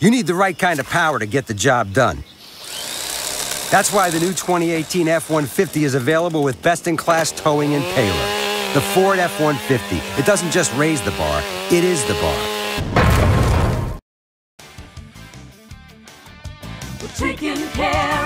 You need the right kind of power to get the job done. That's why the new 2018 F-150 is available with best-in-class towing and payload. The Ford F-150. It doesn't just raise the bar, it is the bar. We're Taking care.